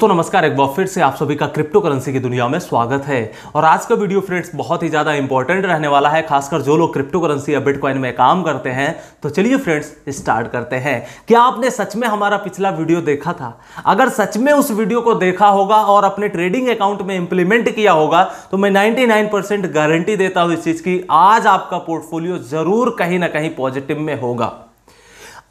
तो नमस्कार, एक बार फिर से आप सभी का क्रिप्टो करेंसी की दुनिया में स्वागत है। और आज का वीडियो फ्रेंड्स बहुत ही ज़्यादा इंपॉर्टेंट रहने वाला है, खासकर जो लोग क्रिप्टो करेंसी या बिटकॉइन में काम करते हैं। तो चलिए फ्रेंड्स स्टार्ट करते हैं। क्या आपने सच में हमारा पिछला वीडियो देखा था? अगर सच में उस वीडियो को देखा होगा और अपने ट्रेडिंग अकाउंट में इंप्लीमेंट किया होगा तो मैं नाइनटी गारंटी देता हूँ इस चीज़ की, आज आपका पोर्टफोलियो ज़रूर कहीं ना कहीं पॉजिटिव में होगा।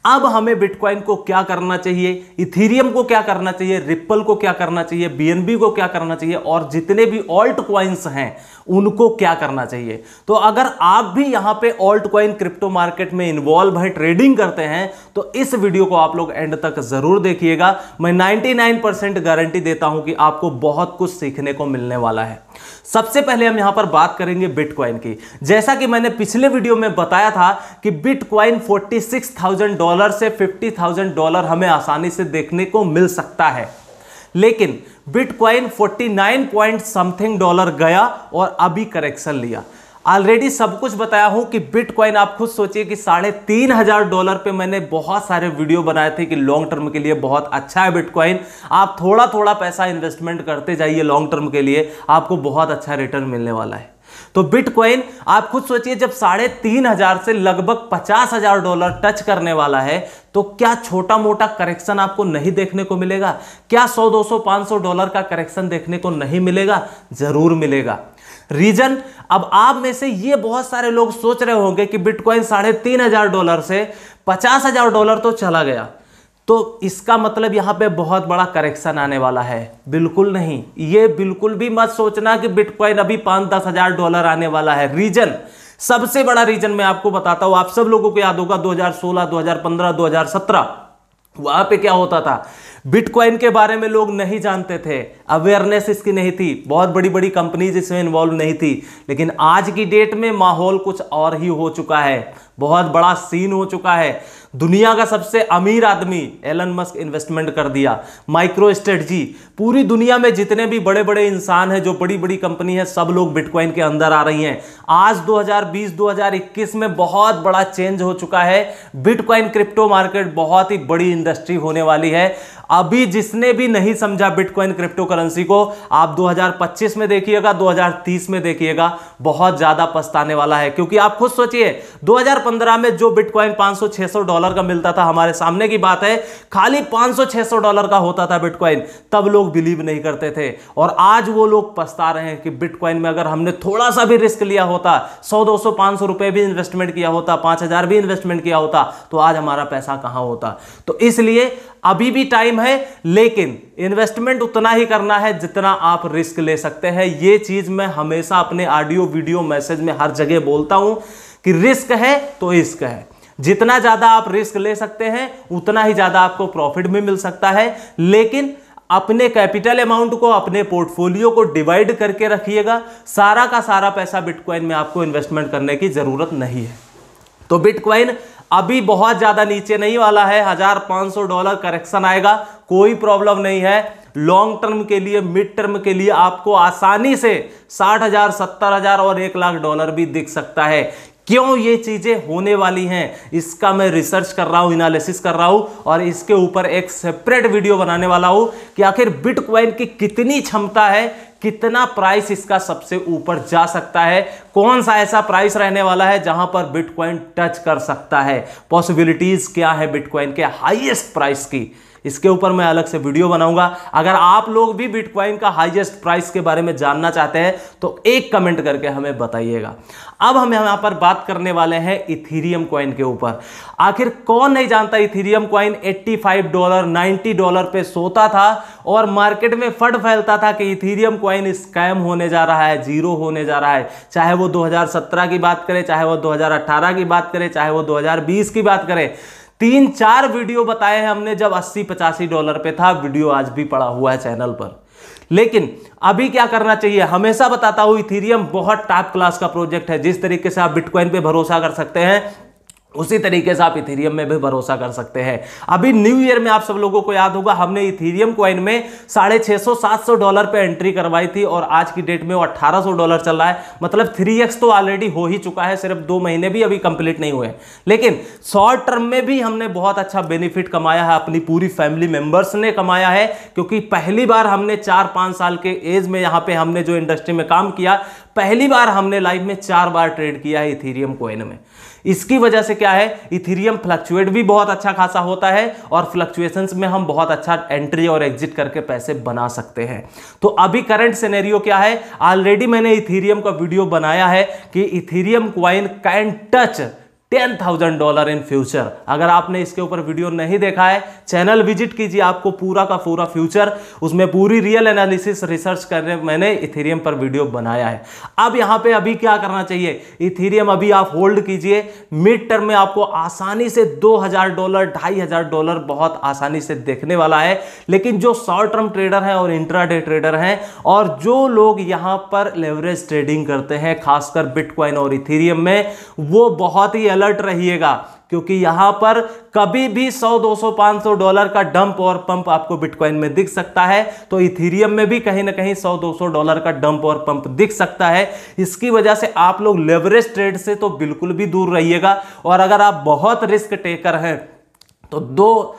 अब हमें बिटकॉइन को क्या करना चाहिए? इथीरियम को क्या करना चाहिए? रिप्पल को क्या करना चाहिए? बीएनबी को क्या करना चाहिए? और जितने भी ऑल्ट क्वाइंस हैं, उनको क्या करना चाहिए? तो अगर आप भी यहाँ पे ऑल्ट क्वाइन क्रिप्टो मार्केट में इन्वॉल्व है ट्रेडिंग करते हैं तो इस वीडियो को आप लोग एंड तक ज़रूर देखिएगा। मैं 99 गारंटी देता हूँ कि आपको बहुत कुछ सीखने को मिलने वाला है। सबसे पहले हम यहाँ पर बात करेंगे बिटकॉइन की। जैसा कि मैंने पिछले वीडियो में बताया था कि बिटकॉइन 46,000 डॉलर से 50,000 डॉलर हमें आसानी से देखने को मिल सकता है। लेकिन बिटकॉइन 49 पॉइंट समथिंग डॉलर गया और अभी करेक्शन लिया। ऑलरेडी सब कुछ बताया हूँ कि बिटकॉइन आप खुद सोचिए कि साढ़े तीन हज़ार डॉलर पे मैंने बहुत सारे वीडियो बनाए थे कि लॉन्ग टर्म के लिए बहुत अच्छा है बिटकॉइन आप थोड़ा थोड़ा पैसा इन्वेस्टमेंट करते जाइए लॉन्ग टर्म के लिए, आपको बहुत अच्छा रिटर्न मिलने वाला है। तो बिटकॉइन आप खुद सोचिए जब साढ़े तीन हज़ार से लगभग पचास हज़ार डॉलर टच करने वाला है तो क्या छोटा मोटा करेक्शन आपको नहीं देखने को मिलेगा? क्या 100 200 500 डॉलर का करेक्शन देखने को नहीं मिलेगा? ज़रूर मिलेगा। रीजन। अब आप में से ये बहुत सारे लोग सोच रहे होंगे कि बिटकॉइन साढ़े तीन हज़ार डॉलर से पचास हज़ार डॉलर तो चला गया। तो इसका मतलब यहाँ पे बहुत बड़ा करेक्शन आने वाला है। बिल्कुल नहीं। ये बिल्कुल भी मत सोचना कि बिटकॉइन अभी पाँच दस हज़ार डॉलर आने वाला है। रीजन सबसे बड़ा रीजन मैं आपको बताता हूँ। आप सब लोगों को याद होगा 2016, 2015, 2017 वहाँ पे क्या होता था? बिटकॉइन के बारे में लोग नहीं जानते थे। अवेयरनेस इसकी नहीं थी। बहुत बड़ी बड़ी कंपनीज़ इसमें इन्वॉल्व नहीं थी। लेकिन आज की डेट में माहौल कुछ और ही हो चुका है। बहुत बड़ा सीन हो चुका है। दुनिया का सबसे अमीर आदमी एलन मस्क इन्वेस्टमेंट कर दिया। माइक्रो स्ट्रेटजी पूरी दुनिया में जितने भी बड़े बड़े इंसान हैं, जो बड़ी बड़ी कंपनी है, सब लोग बिटकॉइन के अंदर आ रही हैं। आज 2020-2021 में बहुत बड़ा चेंज हो चुका है। बिटकॉइन क्रिप्टो मार्केट बहुत ही बड़ी इंडस्ट्री होने वाली है। अभी जिसने भी नहीं समझा बिटकॉइन क्रिप्टो करेंसी को, आप 2025 में देखिएगा 2030 में देखिएगा, बहुत ज़्यादा पछताने वाला है। क्योंकि आप खुद सोचिए 2015 में जो बिटकॉइन 500-600 डॉलर का मिलता था हमारे सामने की बात है, खाली 500-600 डॉलर का होता था बिटकॉइन। तब लोग बिलीव नहीं करते थे। और आज वो लोग पछता रहे हैं कि बिटकॉइन में अगर हमने थोड़ा सा भी रिस्क लिया होता, सौ, दो सौ, पाँच सौ रुपए भी इन्वेस्टमेंट किया होता, पाँच हज़ार भी इन्वेस्टमेंट किया होता तो आज हमारा पैसा कहाँ होता? तो इसलिए अभी भी टाइम है, लेकिन इन्वेस्टमेंट उतना ही करना है जितना आप रिस्क ले सकते हैं। ये चीज़ मैं हमेशा अपने ऑडियो वीडियो मैसेज में हर जगह बोलता हूँ कि रिस्क है तो इश्क है। जितना ज़्यादा आप रिस्क ले सकते हैं, उतना ही ज़्यादा आपको प्रॉफिट भी मिल सकता है। लेकिन अपने कैपिटल अमाउंट को, अपने पोर्टफोलियो को डिवाइड करके रखिएगा। सारा का सारा पैसा बिटकॉइन में आपको इन्वेस्टमेंट करने की ज़रूरत नहीं है। तो बिटकॉइन अभी बहुत ज़्यादा नीचे नहीं वाला है, हज़ार पाँच सौ डॉलर करेक्शन आएगा, कोई प्रॉब्लम नहीं है। लॉन्ग टर्म के लिए, मिड टर्म के लिए आपको आसानी से साठ हज़ार, सत्तर हज़ार और एक लाख डॉलर भी दिख सकता है। क्यों ये चीज़ें होने वाली हैं? इसका मैं रिसर्च कर रहा हूँ एनालिसिस कर रहा हूँ और इसके ऊपर एक सेपरेट वीडियो बनाने वाला हूँ कि आखिर बिटकॉइन की कितनी क्षमता है कितना प्राइस इसका सबसे ऊपर जा सकता है? कौन सा ऐसा प्राइस रहने वाला है जहाँ पर बिटकॉइन टच कर सकता है? पॉसिबिलिटीज क्या है बिटकॉइन के? हाईएस्ट प्राइस की। इसके ऊपर मैं अलग से वीडियो बनाऊँगा। अगर आप लोग भी बिटकॉइन का हाईएस्ट प्राइस के बारे में जानना चाहते हैं तो एक कमेंट करके हमें बताइएगा। अब हम यहाँ पर बात करने वाले हैं इथीरियम कॉइन के ऊपर। आखिर कौन नहीं जानता इथीरियम कॉइन 85 डॉलर 90 डॉलर पे सोता था और मार्केट में फट फैलता था कि इथीरियम कॉइन स्कैम होने जा रहा है ज़ीरो होने जा रहा है। चाहे वो 2017 की बात करें, चाहे वो 2018 की बात करें, चाहे वो 2020 की बात करें तीन चार वीडियो बताए हैं हमने जब अस्सी पचासी डॉलर पे था, वीडियो आज भी पड़ा हुआ है चैनल पर। लेकिन अभी क्या करना चाहिए? हमेशा बताता हूँ इथीरियम बहुत टॉप क्लास का प्रोजेक्ट है। जिस तरीके से आप बिटकॉइन पे भरोसा कर सकते हैं उसी तरीके से आप इथेरियम में भी भरोसा कर सकते हैं। अभी न्यू ईयर में आप सब लोगों को याद होगा, हमने इथेरियम कॉइन में साढ़े छह सौ, सात सौ डॉलर पे एंट्री करवाई थी और आज की डेट में वो अट्ठारह सौ डॉलर चल रहा है। मतलब थ्री एक्स तो ऑलरेडी हो ही चुका है, सिर्फ़ दो महीने भी अभी कंप्लीट नहीं हुए लेकिन शॉर्ट टर्म में भी हमने बहुत अच्छा बेनिफिट कमाया है, अपनी पूरी फैमिली मेंबर्स ने कमाया है, क्योंकि पहली बार हमने चार पाँच साल के एज में यहाँ पर हमने जो इंडस्ट्री में काम किया, पहली बार हमने लाइफ में चार बार ट्रेड किया है इथीरियम कोइन में। इसकी वजह से क्या है? इथीरियम फ्लक्चुएट भी बहुत अच्छा खासा होता है और फ्लक्चुएशन में हम बहुत अच्छा एंट्री और एग्जिट करके पैसे बना सकते हैं। तो अभी करंट सिनेरियो क्या है? ऑलरेडी मैंने इथीरियम का वीडियो बनाया है कि Ethereum coin can touch ten thousand dollar in future. अगर आपने इसके ऊपर वीडियो नहीं देखा है, चैनल विज़िट कीजिए आपको पूरा का पूरा फ्यूचर। उसमें पूरी रियल एनालिसिस रिसर्च करने, मैंने इथेरियम पर वीडियो बनाया है। अब यहाँ पे अभी क्या करना चाहिए? इथेरियम अभी आप होल्ड कीजिए। मिड टर्म में आपको आसानी से 2000 डॉलर, ढाई हज़ार डॉलर बहुत आसानी से देखने वाला है। लेकिन जो शॉर्ट टर्म ट्रेडर हैं और इंट्राडे ट्रेडर हैं, और जो लोग यहाँ पर लेवरेज ट्रेडिंग करते हैं, खासकर बिटकॉइन और इथेरियम में, वो बहुत ही अलर्ट रहिएगा, क्योंकि यहाँ पर कभी भी 100 200 500 डॉलर का डंप और पंप आपको बिटकॉइन में दिख सकता है। तो इथीरियम में भी कहीं ना कहीं 100 200 डॉलर का डंप और पंप दिख सकता है। इसकी वजह से आप लोग लेवरेज ट्रेड से तो बिल्कुल भी दूर रहिएगा। और अगर आप बहुत रिस्क टेकर हैं तो दो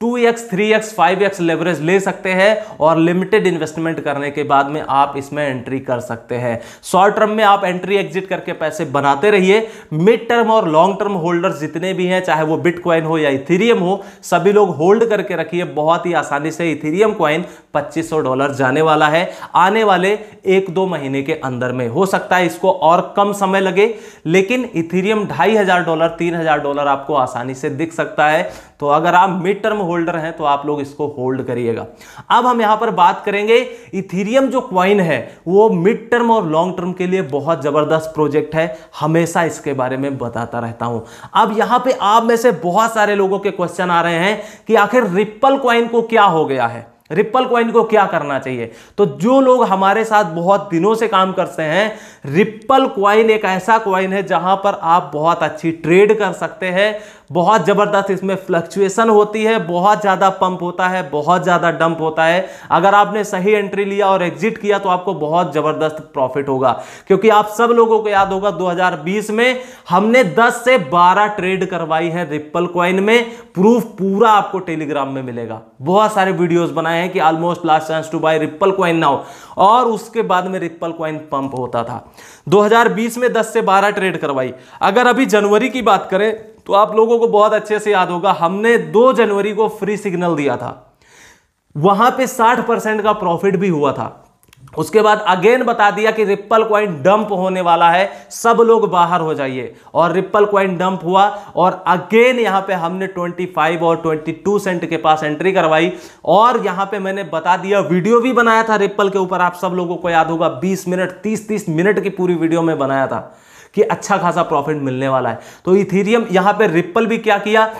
two X, three X, five X leverage ले सकते हैं और लिमिटेड इन्वेस्टमेंट करने के बाद में आप इसमें एंट्री कर सकते हैं। शॉर्ट टर्म में आप एंट्री एग्जिट करके पैसे बनाते रहिए। मिड टर्म और लॉन्ग टर्म होल्डर्स जितने भी हैं, चाहे वो बिटकॉइन हो या इथीरियम हो, सभी लोग होल्ड करके रखिए। बहुत ही आसानी से इथीरियम क्वाइन 2500 डॉलर जाने वाला है। आने वाले एक दो महीने के अंदर में हो सकता है इसको और कम समय लगे, लेकिन इथीरियम ढाई हज़ार डॉलर तीन हज़ार डॉलर आपको आसानी से दिख सकता है। तो अगर आप मिड टर्म होल्डर हैं तो आप लोग इसको होल्ड करिएगा। अब हम यहाँ पर बात करेंगे इथीरियम जो क्वाइन है, वो मिड टर्म और लॉन्ग टर्म के लिए बहुत ज़बरदस्त प्रोजेक्ट है। हमेशा इसके बारे में बताता रहता हूँ। अब यहाँ पर आप में से बहुत सारे लोगों के क्वेश्चन आ रहे हैं कि आखिर रिप्पल क्वाइन को क्या हो गया है? रिप्पल क्वाइन को क्या करना चाहिए? तो जो लोग हमारे साथ बहुत दिनों से काम करते हैं, रिप्पल क्वाइन एक ऐसा क्वाइन है जहाँ पर आप बहुत अच्छी ट्रेड कर सकते हैं, बहुत ज़बरदस्त इसमें फ्लक्चुएशन होती है, बहुत ज़्यादा पंप होता है, बहुत ज़्यादा डंप होता है। अगर आपने सही एंट्री लिया और एग्जिट किया तो आपको बहुत ज़बरदस्त प्रॉफिट होगा। क्योंकि आप सब लोगों को याद होगा 2020 में हमने 10 से 12 ट्रेड करवाई है रिप्पल क्वाइन में। प्रूफ पूरा आपको टेलीग्राम में मिलेगा। बहुत सारे वीडियोस बनाए हैं कि almost last chance to buy Ripple coin now और उसके बाद में रिप्पल क्वाइन पंप होता था। 2020 में 10 से 12 ट्रेड करवाई। अगर अभी जनवरी की बात करें तो आप लोगों को बहुत अच्छे से याद होगा, हमने दो जनवरी को फ्री सिग्नल दिया था। वहाँ पे 60 परसेंट का प्रॉफिट भी हुआ था। उसके बाद अगेन बता दिया कि रिप्पल क्वाइन डंप होने वाला है, सब लोग बाहर हो जाइए। और रिप्पल क्वाइन डंप हुआ और अगेन यहाँ पे हमने 25 और 22 सेंट के पास एंट्री करवाई। और यहाँ पे मैंने बता दिया, वीडियो भी बनाया था रिप्पल के ऊपर, आप सब लोगों को याद होगा 20 मिनट 30-30 मिनट की पूरी वीडियो में बनाया था कि अच्छा खासा प्रॉफिट मिलने वाला है। तो इथीरियम यहाँ पे रिप्पल भी क्या किया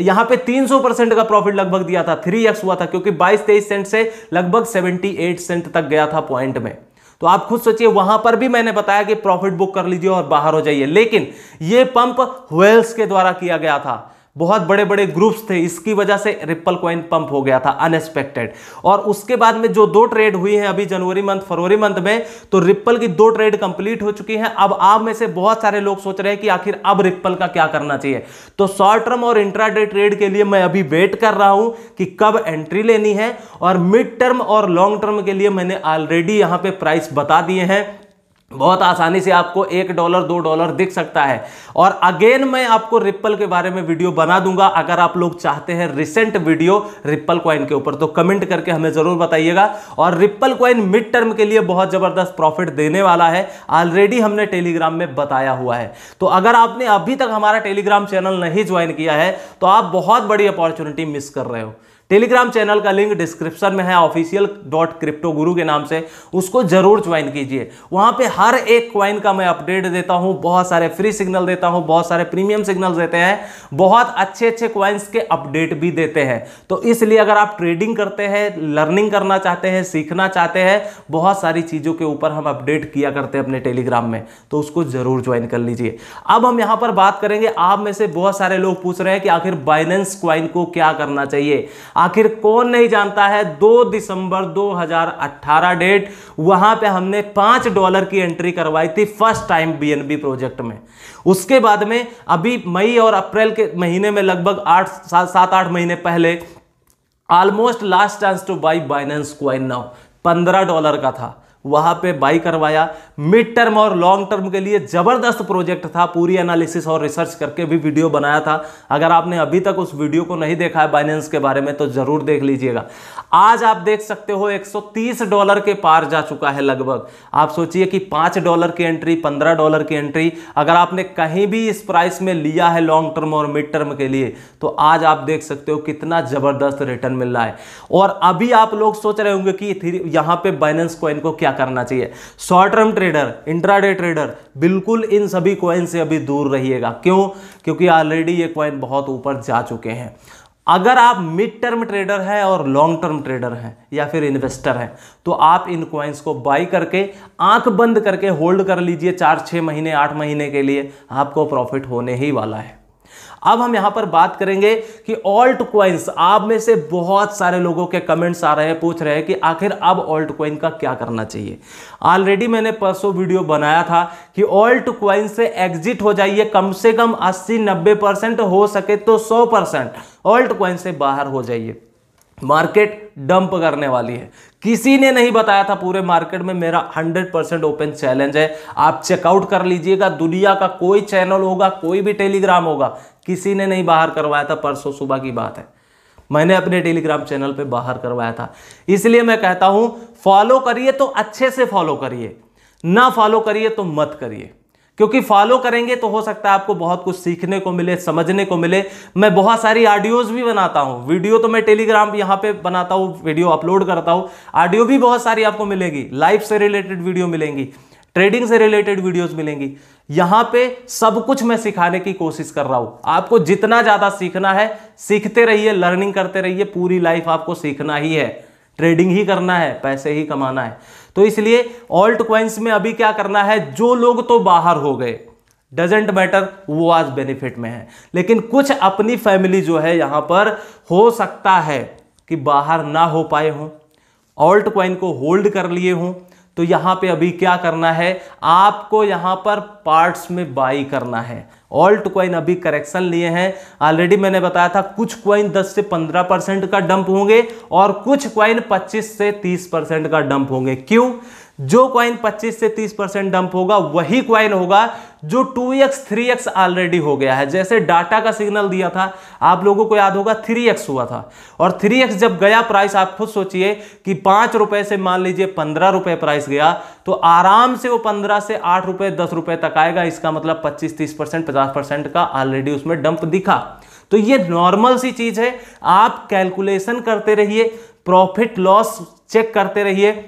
यहाँ पे 300 परसेंट का प्रॉफिट लगभग दिया था थ्री एक्स हुआ था, क्योंकि 22 तेईस सेंट से लगभग 78 सेंट तक गया था पॉइंट में। तो आप खुद सोचिए, वहाँ पर भी मैंने बताया कि प्रॉफिट बुक कर लीजिए और बाहर हो जाइए। लेकिन यह पंप वेल्स के द्वारा किया गया था। बहुत बड़े बड़े ग्रुप्स थे, इसकी वजह से रिप्पल कॉइन पंप हो गया था अनएक्सपेक्टेड और उसके बाद में जो दो ट्रेड हुई हैं अभी जनवरी मंथ फरवरी मंथ में तो रिप्पल की दो ट्रेड कंप्लीट हो चुकी हैं। अब आप में से बहुत सारे लोग सोच रहे हैं कि आखिर अब रिप्पल का क्या करना चाहिए। तो शॉर्ट टर्म और इंट्राडे ट्रेड के लिए मैं अभी वेट कर रहा हूँ कि कब एंट्री लेनी है, और मिड टर्म और लॉन्ग टर्म के लिए मैंने ऑलरेडी यहाँ पर प्राइस बता दिए हैं। बहुत आसानी से आपको एक डॉलर, दो डॉलर दिख सकता है। और अगेन मैं आपको रिप्पल के बारे में वीडियो बना दूँगा, अगर आप लोग चाहते हैं रिसेंट वीडियो रिप्पल क्वाइन के ऊपर तो कमेंट करके हमें ज़रूर बताइएगा। और रिप्पल क्वाइन मिड टर्म के लिए बहुत ज़बरदस्त प्रॉफिट देने वाला है। ऑलरेडी हमने टेलीग्राम में बताया हुआ है। तो अगर आपने अभी तक हमारा टेलीग्राम चैनल नहीं ज्वाइन किया है तो आप बहुत बड़ी अपॉर्चुनिटी मिस कर रहे हो। टेलीग्राम चैनल का लिंक डिस्क्रिप्शन में है, ऑफिशियल डॉट क्रिप्टो गुरु के नाम से, उसको ज़रूर ज्वाइन कीजिए। वहाँ पे हर एक क्वाइन का मैं अपडेट देता हूँ, बहुत सारे फ्री सिग्नल देता हूँ, बहुत सारे प्रीमियम सिग्नल देते हैं, बहुत अच्छे अच्छे क्वाइंस के अपडेट भी देते हैं। तो इसलिए अगर आप ट्रेडिंग करते हैं लर्निंग करना चाहते हैं, सीखना चाहते हैं, बहुत सारी चीज़ों के ऊपर हम अपडेट किया करते हैं अपने टेलीग्राम में तो उसको ज़रूर ज्वाइन कर लीजिए। अब हम यहाँ पर बात करेंगे, आप में से बहुत सारे लोग पूछ रहे हैं कि आखिर बाइनेंस क्वाइन को क्या करना चाहिए? आखिर कौन नहीं जानता है? दो दिसंबर 2018 डेट। वहाँ पे हमने पाँच डॉलर की एंट्री करवाई थी फ़र्स्ट टाइम बीएनबी प्रोजेक्ट में। उसके बाद में अभी मई और अप्रैल के महीने में लगभग आठ, सात आठ महीने पहले almost last chance to buy Binance coin now पंद्रह डॉलर का था। वहाँ पे बाई करवाया। मिड टर्म और लॉन्ग टर्म के लिए ज़बरदस्त प्रोजेक्ट था, पूरी एनालिसिस और रिसर्च करके भी वीडियो बनाया था। अगर आपने अभी तक उस वीडियो को नहीं देखा है बाइनेंस के बारे में तो ज़रूर देख लीजिएगा। आज आप देख सकते हो 130 डॉलर के पार जा चुका है लगभग। आप सोचिए कि पाँच डॉलर की एंट्री पंद्रह डॉलर की एंट्री अगर आपने कहीं भी इस प्राइस में लिया है लॉन्ग टर्म और मिड टर्म के लिए तो आज आप देख सकते हो कितना ज़बरदस्त रिटर्न मिल रहा है। और अभी आप लोग सोच रहे होंगे कि यहाँ पे बाइनेंस को क्या करना चाहिए? Short term trader intraday trader बिल्कुल इन सभी कॉइन से अभी दूर रहिएगा। क्यों? क्योंकि ऑलरेडी ये कॉइन बहुत ऊपर जा चुके हैं। अगर आप मिड टर्म ट्रेडर हैं और लॉन्ग टर्म ट्रेडर हैं या फिर इन्वेस्टर हैं तो आप इन कॉइन्स को बाई करके, आँख बंद करके होल्ड कर लीजिए चार, छह महीने, आठ महीने के लिए। आपको प्रॉफिट होने ही वाला है। अब हम यहाँ पर बात करेंगे कि ऑल्ट क्वाइंस आप में से बहुत सारे लोगों के कमेंट्स आ रहे हैं, पूछ रहे हैं कि आखिर अब ऑल्ट क्वाइन का क्या करना चाहिए। ऑलरेडी मैंने परसों वीडियो बनाया था कि ऑल्ट क्वाइन से एग्जिट हो जाइए, कम से कम 80-90 परसेंट हो सके तो सौ परसेंट ऑल्ट क्वाइन से बाहर हो जाइए। मार्केट डंप करने वाली है। किसी ने नहीं बताया था पूरे मार्केट में मेरा 100 परसेंट ओपन चैलेंज है। आप चेकआउट कर लीजिएगा, दुनिया का कोई चैनल होगा, कोई भी टेलीग्राम होगा, किसी ने नहीं बाहर करवाया था, परसों सुबह की बात है। मैंने अपने टेलीग्राम चैनल पे बाहर करवाया था। इसलिए मैं कहता हूँ फॉलो करिए तो अच्छे से फॉलो करिए, ना फॉलो करिए तो मत करिए। क्योंकि फॉलो करेंगे तो हो सकता है आपको बहुत कुछ सीखने को मिले, समझने को मिले। मैं बहुत सारी ऑडियोज भी बनाता हूँ। वीडियो तो मैं टेलीग्राम यहाँ पे बनाता हूँ वीडियो अपलोड करता हूँ। ऑडियो भी बहुत सारी आपको मिलेगी। लाइफ से रिलेटेड वीडियो मिलेंगी। ट्रेडिंग से रिलेटेड वीडियोस मिलेंगी। यहाँ पे सब कुछ मैं सिखाने की कोशिश कर रहा हूँ। आपको जितना ज़्यादा सीखना है, सीखते रहिए लर्निंग करते रहिए, पूरी लाइफ आपको सीखना ही है। ट्रेडिंग ही करना है, पैसे ही कमाना है। तो इसलिए ऑल्ट क्वाइंस में अभी क्या करना है? जो लोग तो बाहर हो गए डजेंट मैटर वो आज बेनिफिट में है। लेकिन कुछ अपनी फैमिली जो है यहाँ पर हो सकता है कि बाहर ना हो पाए हों ऑल्ट क्वाइन को होल्ड कर लिए हों। तो यहाँ पे अभी क्या करना है? आपको यहाँ पर पार्ट्स में बाई करना है। ऑल्ट क्वाइन अभी करेक्शन लिए हैं। ऑलरेडी मैंने बताया था कुछ क्वाइन 10 से 15 परसेंट का डंप होंगे और कुछ क्वाइन 25 से 30 परसेंट का डंप होंगे। क्यों? जो क्वाइन 25 से 30 परसेंट डंप होगा, वही क्वाइन होगा जो 2x 3x ऑलरेडी हो गया है। जैसे डाटा का सिग्नल दिया था, आप लोगों को याद होगा 3x हुआ था। और 3x जब गया प्राइस आप खुद सोचिए कि पाँच रुपए से मान लीजिए पंद्रह रुपए प्राइस गया तो आराम से वो पंद्रह से आठ रुपए, दस रुपए तक आएगा। इसका मतलब पच्चीस, तीस परसेंट पचास परसेंट का ऑलरेडी उसमें डंप दिखा। तो ये नॉर्मल सी चीज़ है। आप कैलकुलेशन करते रहिए प्रॉफिट लॉस चेक करते रहिए।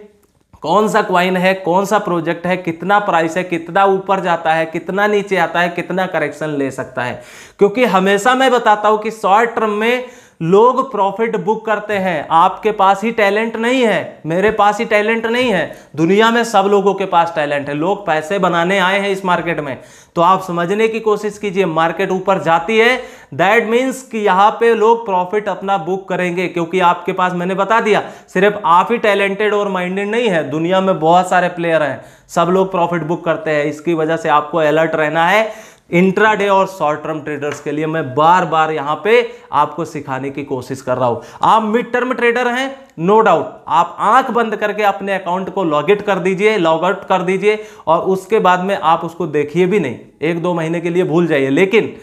कौन सा क्वाइन है, कौन सा प्रोजेक्ट है, कितना प्राइस है, कितना ऊपर जाता है, कितना नीचे आता है, कितना करेक्शन ले सकता है? क्योंकि हमेशा मैं बताता हूँ कि शॉर्ट टर्म में लोग प्रॉफिट बुक करते हैं। आपके पास ही टैलेंट नहीं है। मेरे पास ही टैलेंट नहीं है। दुनिया में सब लोगों के पास टैलेंट है। लोग पैसे बनाने आए हैं इस मार्केट में। तो आप समझने की कोशिश कीजिए मार्केट ऊपर जाती है। दैट मीन्स कि यहाँ पे लोग प्रॉफिट अपना बुक करेंगे। क्योंकि आपके पास मैंने बता दिया, सिर्फ़ आप ही टैलेंटेड और माइंडेड नहीं है। दुनिया में बहुत सारे प्लेयर हैं। सब लोग प्रॉफिट बुक करते हैं। इसकी वजह से आपको अलर्ट रहना है। इंट्राडे और शॉर्ट टर्म ट्रेडर्स के लिए मैं बार बार यहाँ पे आपको सिखाने की कोशिश कर रहा हूँ। आप मिड टर्म ट्रेडर हैं, नो no डाउट। आप आँख बंद करके अपने अकाउंट को लॉग इन कर दीजिए, लॉग आउट कर दीजिए और उसके बाद में आप उसको देखिए भी नहीं। एक दो महीने के लिए भूल जाइए। लेकिन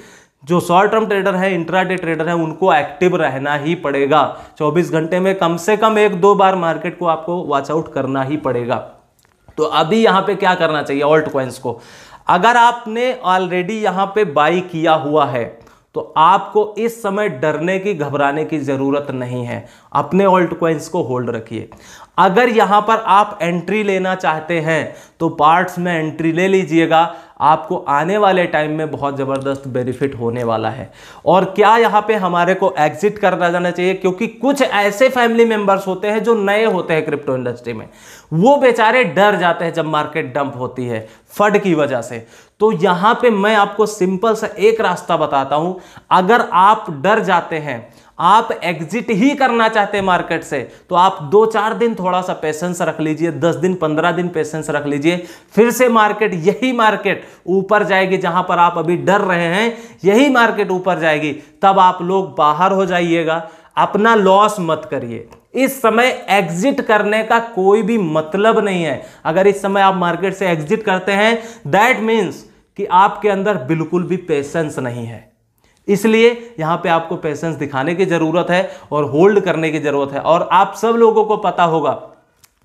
जो शॉर्ट टर्म ट्रेडर है, इंट्राडे ट्रेडर है, उनको एक्टिव रहना ही पड़ेगा। 24 घंटे में कम से कम एक दो बार मार्केट को आपको वॉच आउट करना ही पड़ेगा। तो अभी यहाँ पे क्या करना चाहिए ऑल्ट कॉइन्स को? अगर आपने ऑलरेडी यहाँ पे बाई किया हुआ है तो आपको इस समय डरने की, घबराने की ज़रूरत नहीं है। अपने ऑल्ट कॉइन्स को होल्ड रखिए। अगर यहाँ पर आप एंट्री लेना चाहते हैं तो पार्ट्स में एंट्री ले लीजिएगा। आपको आने वाले टाइम में बहुत ज़बरदस्त बेनिफिट होने वाला है। और क्या यहाँ पे हमारे को एग्जिट करना जाना चाहिए? क्योंकि कुछ ऐसे फैमिली मेंबर्स होते हैं जो नए होते हैं क्रिप्टो इंडस्ट्री में। वो बेचारे डर जाते हैं जब मार्केट डंप होती है, फड की वजह से। तो यहाँ पे मैं आपको सिंपल सा एक रास्ता बताता हूँ। अगर आप डर जाते हैं, आप एग्जिट ही करना चाहते हैं मार्केट से तो आप दो चार दिन थोड़ा सा पेशेंस रख लीजिए, दस दिन, पंद्रह दिन पेशेंस रख लीजिए, फिर से मार्केट यही मार्केट ऊपर जाएगी जहाँ पर आप अभी डर रहे हैं, यही मार्केट ऊपर जाएगी, तब आप लोग बाहर हो जाइएगा। अपना लॉस मत करिए। इस समय एग्जिट करने का कोई भी मतलब नहीं है। अगर इस समय आप मार्केट से एग्जिट करते हैं दैट मीन्स कि आपके अंदर बिल्कुल भी पेशेंस नहीं है। इसलिए यहाँ पे आपको पेशेंस दिखाने की ज़रूरत है और होल्ड करने की ज़रूरत है। और आप सब लोगों को पता होगा,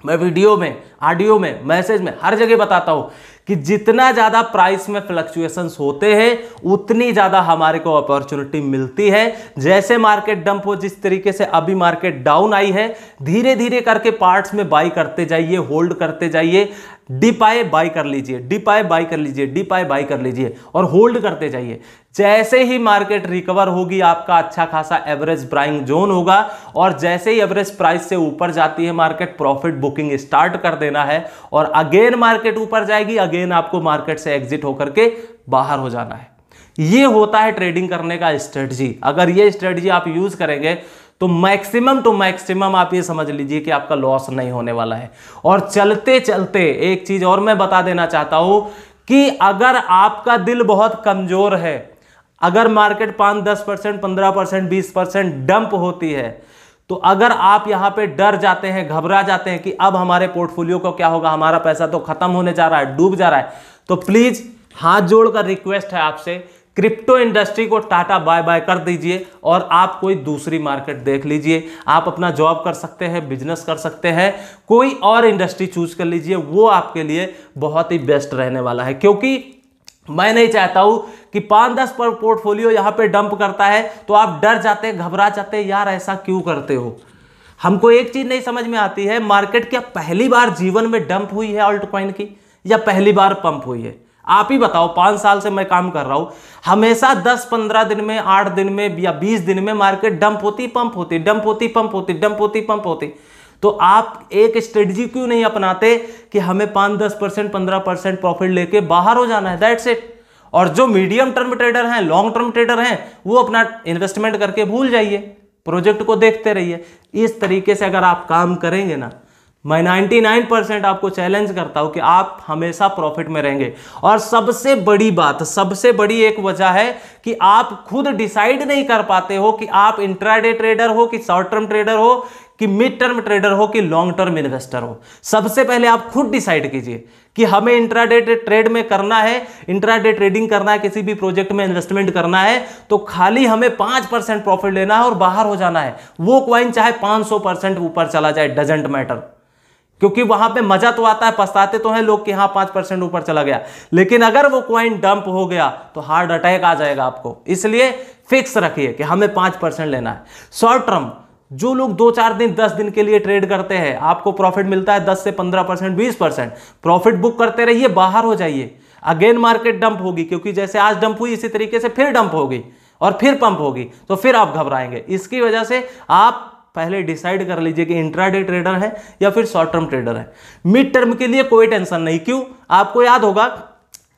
मैं वीडियो में ऑडियो में मैसेज में, हर जगह बताता हूँ कि जितना ज़्यादा प्राइस में फ्लक्चुएशंस होते हैं, उतनी ज़्यादा हमारे को अपॉर्चुनिटी मिलती है। जैसे मार्केट डंप हो, जिस तरीके से अभी मार्केट डाउन आई है धीरे धीरे करके पार्ट्स में बाई करते जाइए होल्ड करते जाइए। डिप आए बाई कर लीजिए डिप आए बाई कर लीजिए डिप आए बाई कर लीजिए और होल्ड करते जाइए। जैसे ही मार्केट रिकवर होगी, आपका अच्छा खासा एवरेज प्राइंग जोन होगा और जैसे ही एवरेज प्राइस से ऊपर जाती है मार्केट प्रॉफिट बुकिंग स्टार्ट कर देना है और अगेन मार्केट ऊपर जाएगी अगेन आपको मार्केट से एग्जिट होकर के बाहर हो जाना है। ये होता है ट्रेडिंग करने का स्ट्रेटजी अगर ये स्ट्रेटजी आप यूज़ करेंगे तो मैक्सिमम टू मैक्सिमम आप ये समझ लीजिए कि आपका लॉस नहीं होने वाला है। और चलते चलते एक चीज़ और मैं बता देना चाहता हूँ कि अगर आपका दिल बहुत कमज़ोर है, अगर मार्केट पाँच, दस परसेंट, पंद्रह परसेंट, बीस परसेंट डंप होती है तो अगर आप यहाँ पे डर जाते हैं, घबरा जाते हैं कि अब हमारे पोर्टफोलियो को क्या होगा, हमारा पैसा तो खत्म होने जा रहा है, डूब जा रहा है तो प्लीज़ हाथ जोड़कर रिक्वेस्ट है आपसे क्रिप्टो इंडस्ट्री को टाटा बाय बाय कर दीजिए और आप कोई दूसरी मार्केट देख लीजिए। आप अपना जॉब कर सकते हैं, बिज़नेस कर सकते हैं, कोई और इंडस्ट्री चूज़ कर लीजिए, वो आपके लिए बहुत ही बेस्ट रहने वाला है। क्योंकि मैं नहीं चाहता हूँ कि पाँच दस पर पोर्टफोलियो यहाँ पे डंप करता है तो आप डर जाते घबरा जाते यार ऐसा क्यों करते हो? हमको एक चीज़ नहीं समझ में आती है, मार्केट क्या पहली बार जीवन में डंप हुई है ऑल्ट कॉइन की, या पहली बार पंप हुई है? आप ही बताओ, पाँच साल से मैं काम कर रहा हूँ। हमेशा दस पंद्रह दिन में, आठ दिन में या बीस दिन में मार्केट डंप होती, पंप होती, डंप होती, पंप होती, डंप होती, पंप होती। तो आप एक स्ट्रेटजी क्यों नहीं अपनाते कि हमें पाँच, दस परसेंट, पंद्रह परसेंट प्रॉफिट लेके बाहर हो जाना है? दैट्स इट और जो मीडियम टर्म ट्रेडर हैं लॉन्ग टर्म ट्रेडर हैं, वो अपना इन्वेस्टमेंट करके भूल जाइए। प्रोजेक्ट को देखते रहिए। इस तरीके से अगर आप काम करेंगे ना मैं 99 परसेंट आपको चैलेंज करता हूँ कि आप हमेशा प्रॉफिट में रहेंगे। और सबसे बड़ी बात, सबसे बड़ी एक वजह है कि आप खुद डिसाइड नहीं कर पाते हो कि आप इंट्राडे ट्रेडर हो, कि शॉर्ट टर्म ट्रेडर हो, कि मिड टर्म ट्रेडर हो, कि लॉन्ग टर्म इन्वेस्टर हो। सबसे पहले आप खुद डिसाइड कीजिए कि हमें इंट्राडे ट्रेड में करना है इंट्राडे ट्रेडिंग करना है, किसी भी प्रोजेक्ट में इन्वेस्टमेंट करना है तो खाली हमें पाँच परसेंट प्रॉफिट लेना है और बाहर हो जाना है। वो क्वाइन चाहे पाँच सौ परसेंट ऊपर चला जाए डजेंट मैटर क्योंकि वहाँ पे मज़ा तो आता है, पछताते तो हैं लोग कि हाँ पाँच परसेंट ऊपर चला गया। लेकिन अगर वो क्वाइन डंप हो गया तो हार्ट अटैक आ जाएगा आपको। इसलिए फिक्स रखिए कि हमें पाँच परसेंट लेना है। शॉर्ट टर्म जो लोग दो चार दिन, दस दिन के लिए ट्रेड करते हैं, आपको प्रॉफिट मिलता है दस से पंद्रह परसेंट, बीस परसेंट। प्रॉफिट बुक करते रहिए, बाहर हो जाइए। अगेन मार्केट डंप होगी, क्योंकि जैसे आज डंप हुई, इसी तरीके से फिर डंप होगी और फिर पंप होगी तो फिर आप घबराएँगे। इसकी वजह से आप पहले डिसाइड कर लीजिए कि इंट्राडे ट्रेडर है या फिर शॉर्ट टर्म ट्रेडर है। मिड टर्म के लिए कोई टेंशन नहीं। क्यों? आपको याद होगा,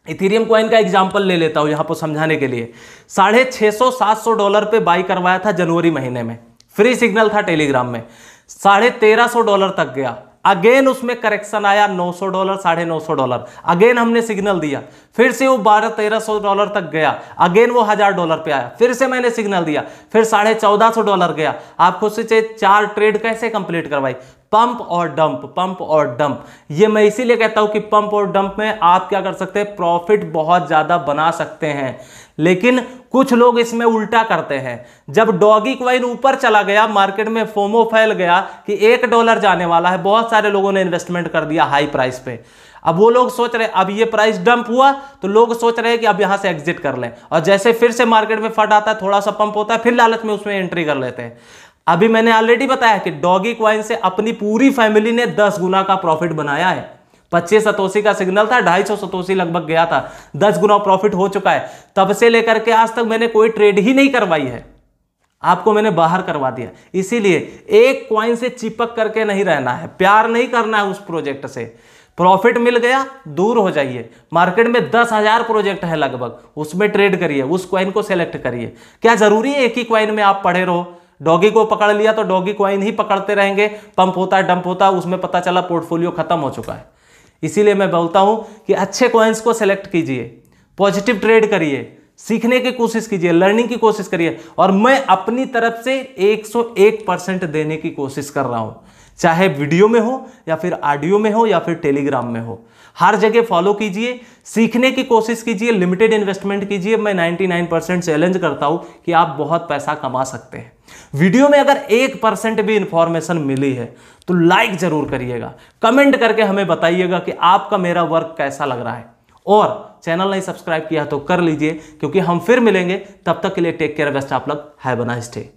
इथेरियम कॉइन का एग्ज़ाम्पल ले लेता हूँ यहाँ पर समझाने के लिए। साढ़े छह सौ, सात सौ डॉलर पे बाई करवाया था जनवरी महीने में। फ्री सिग्नल था टेलीग्राम में। साढ़े तेरह सौ डॉलर तक गया। अगेन उसमें करेक्शन आया 900 डॉलर, साढ़े नौ डॉलर। अगेन हमने सिग्नल दिया। फिर से वो बारह, तेरह सौ डॉलर तक गया। अगेन वो हज़ार डॉलर पे आया। फिर से मैंने सिग्नल दिया। फिर साढ़े चौदह सौ डॉलर गया। आप खुद से चार ट्रेड कैसे कंप्लीट करवाई? पंप और डंप पंप और डंप ये मैं इसीलिए कहता हूँ कि पंप और डंप में आप क्या कर सकते हैं? प्रॉफिट बहुत ज़्यादा बना सकते हैं। लेकिन कुछ लोग इसमें उल्टा करते हैं। जब डॉगी क्वाइन ऊपर चला गया, मार्केट में फोमो फैल गया कि एक डॉलर जाने वाला है, बहुत सारे लोगों ने इन्वेस्टमेंट कर दिया हाई प्राइस पे। अब वो लोग सोच रहे अब ये प्राइस डंप हुआ तो लोग सोच रहे हैं कि अब यहाँ से एग्जिट कर लें। और जैसे फिर से मार्केट में फट आता है थोड़ा सा पंप होता है, फिर लालच में उसमें एंट्री कर लेते हैं। अभी मैंने ऑलरेडी बताया कि डॉगी क्वाइन से अपनी पूरी फैमिली ने दस गुना का प्रॉफिट बनाया है। पच्चीस सतोसी का सिग्नल था, ढाई सौ सतोसी लगभग गया था। दस गुना प्रॉफिट हो चुका है। तब से लेकर के आज तक मैंने कोई ट्रेड ही नहीं करवाई है। आपको मैंने बाहर करवा दिया। इसीलिए एक क्वाइन से चिपक करके नहीं रहना है। प्यार नहीं करना है उस प्रोजेक्ट से। प्रॉफिट मिल गया, दूर हो जाइए। मार्केट में दस हज़ार प्रोजेक्ट है लगभग। उसमें ट्रेड करिए, उस क्वाइन को सेलेक्ट करिए। क्या ज़रूरी है एक ही क्वाइन में आप पढ़े रहो? डॉगी को पकड़ लिया तो डॉगी क्वाइन ही पकड़ते रहेंगे। पंप होता है डंप होता है उसमें पता चला पोर्टफोलियो खत्म हो चुका है। इसीलिए मैं बोलता हूँ कि अच्छे क्वाइंस को सेलेक्ट कीजिए पॉजिटिव ट्रेड करिए, सीखने की कोशिश कीजिए लर्निंग की कोशिश करिए, और मैं अपनी तरफ़ से 101 परसेंट देने की कोशिश कर रहा हूँ। चाहे वीडियो में हो, या फिर ऑडियो में हो, या फिर टेलीग्राम में हो। हर जगह फॉलो कीजिए, सीखने की कोशिश कीजिए लिमिटेड इन्वेस्टमेंट कीजिए। मैं 99 परसेंट चैलेंज करता हूँ कि आप बहुत पैसा कमा सकते हैं। वीडियो में अगर एक परसेंट भी इंफॉर्मेशन मिली है तो लाइक ज़रूर करिएगा। कमेंट करके हमें बताइएगा कि आपका मेरा वर्क कैसा लग रहा है। और चैनल नहीं सब्सक्राइब किया तो कर लीजिए, क्योंकि हम फिर मिलेंगे। तब तक के लिए टेक केयर बेस्ट आप लोग हैव अ नाइस डे